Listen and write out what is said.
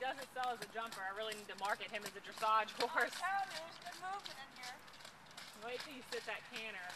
doesn't sell as a jumper. I really need to market him as a dressage horse. In here. Wait till you sit that canner.